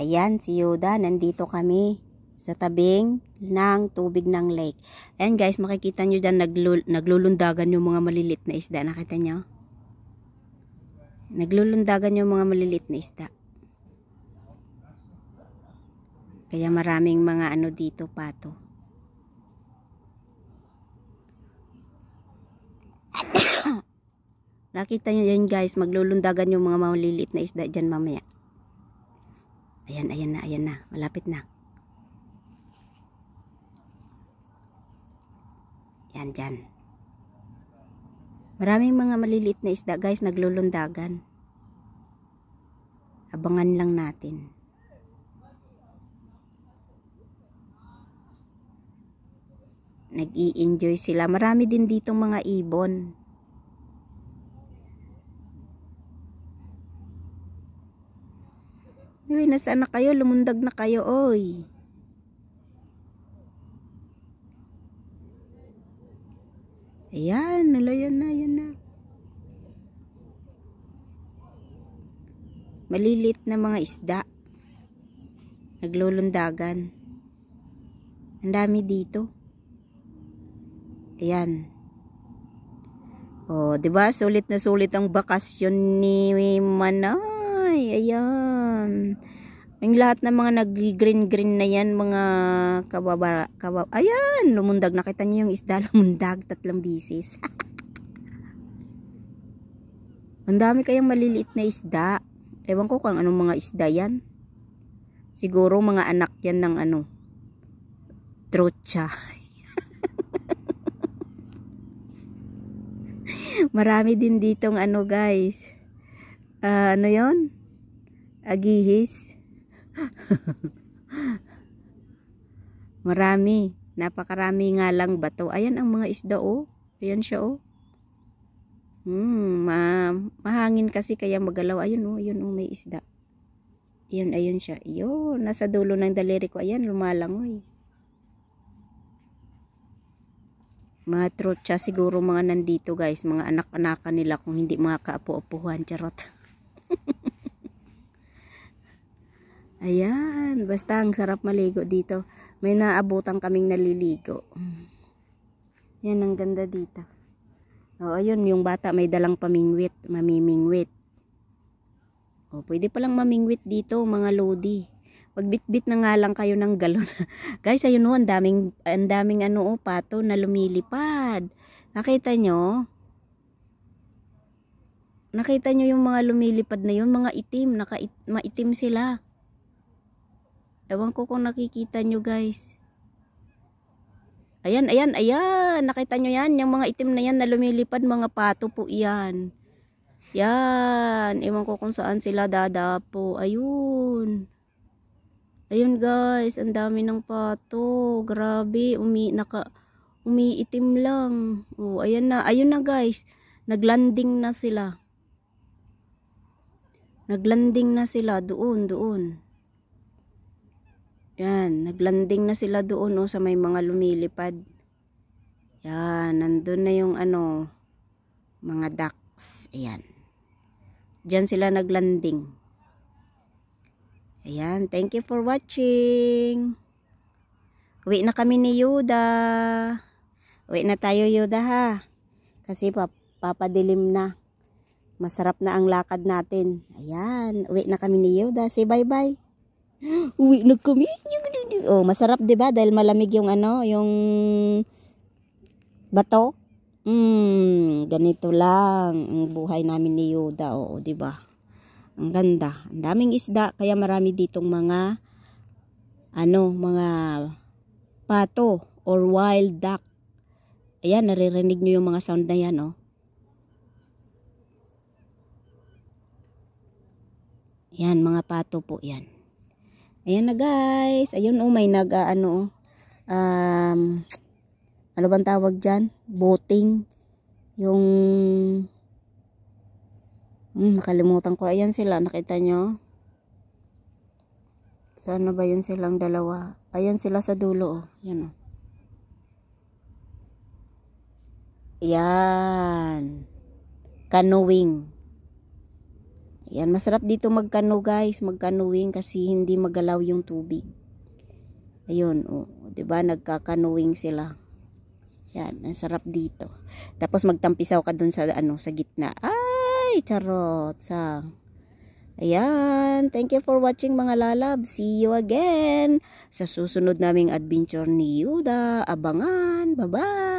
Ayan, si Yoda, nandito kami sa tabing ng tubig ng lake. Ayan guys, makikita nyo dyan naglul naglulundagan yung mga malilit na isda. Nakita nyo? Naglulundagan yung mga malilit na isda. Kaya maraming mga ano dito pato. Nakita nyo yan guys, maglulundagan yung mga maliliit na isda dyan mamaya. Ayan, ayan na, ayan na. Malapit na. Yan dyan. Maraming mga maliliit na isda guys, naglulundagan. Abangan lang natin. Nag-i-enjoy sila. Marami din dito mga ibon. Uy, nasaan na kayo? Lumundag na kayo, oy. Ayan, nalayan na, yan na. Malilit na mga isda. Naglulundagan. Ang dami dito. Ayan. Oh, 'di ba? Sulit na sulit ang bakasyon ni Manay. Ayan. Ang lahat ng mga nag-green-green na yan, mga kababa, kababa. Ayan, lumundag. Nakita niyo yung isda, lumundag. Tatlong bisis. Ang dami kayang maliliit na isda. Ewan ko kung anong mga isda yan. Siguro mga anak yan ng ano. Trocha. Marami din ditong ano guys. Uh, ano yon? Agihis. Marami. Napakarami nga lang bato. Ayan ang mga isda oh. Ayan siya oh. Hmm, ma mahangin kasi kaya magalaw. Ayun oh, ayun oh may isda. Ayun, ayun siya. Ayun, nasa dulo ng daliri ko. Ayan, lumalangoy. Mga trotsa siguro mga nandito guys. Mga anak-anakan nila kung hindi mga kaapo-apuhan. Charot. Ayan, basta ang sarap maligo dito. May naabutan kaming naliligo. Yan, ang ganda dito. O, ayun, yung bata may dalang pamingwit, mamimingwit. O, pwede palang mamingwit dito, mga lodi. Magbitbit na nga lang kayo ng galon. Guys, ayun o, ang daming, ang daming ano o, pato na lumilipad. Nakita nyo? Nakita nyo yung mga lumilipad na yun, mga itim, naka, maitim sila. Ewan ko kung nakikita nyo guys. Ayan, ayan, ayan. Nakita nyo yan? Yung mga itim na yan na lumilipad, mga pato po yan. Yan. Ewan ko kung saan sila dadapo. Ayun. Ayun guys, ang dami ng pato. Grabe, umi, naka, umiitim lang. Oh, ayan na, ayun na guys. Naglanding na sila. Naglanding na sila doon, doon. Yan, naglanding na sila doon oh, sa may mga lumilipad. Yan, nandun na yung ano, mga ducks. Ayan. Diyan sila naglanding. Ayan, thank you for watching. Uwi na kami ni Yuda. Uwi na tayo Yuda ha. Kasi pap papadilim na. Masarap na ang lakad natin. Ayan, uwi na kami ni Yuda. Say bye-bye. Uwi na kami. Oh, masarap 'di ba dahil malamig yung ano, yung bato. Hmm, ganito lang ang buhay namin ni Yoda, oo, 'di ba? Ang ganda. Ang daming isda kaya marami ditong mga ano, mga pato or wild duck. Ayan, naririnig nyo yung mga sound na yan, oh. Yan, mga pato po yan. Ayan na guys. Ayun oh, may nag uh, ano um ano bang tawag diyan? Boating. Yung hmm, nakalimutan ko. Ayan sila, nakita nyo? Sana ba yun silang dalawa? Ayan sila sa dulo oh. Yan oh. Ayan. Canoeing. Yan, masarap dito magkano guys, magkanoing kasi hindi magalaw yung tubig. Ayun, oh, 'di ba nagkakanoing sila. Yan, ang sarap dito. Tapos magtampisaw ka dun sa ano, sa gitna. Ay, charot sa Ayan, thank you for watching mga lalab. See you again sa susunod naming adventure ni Yuda. Abangan, bye-bye!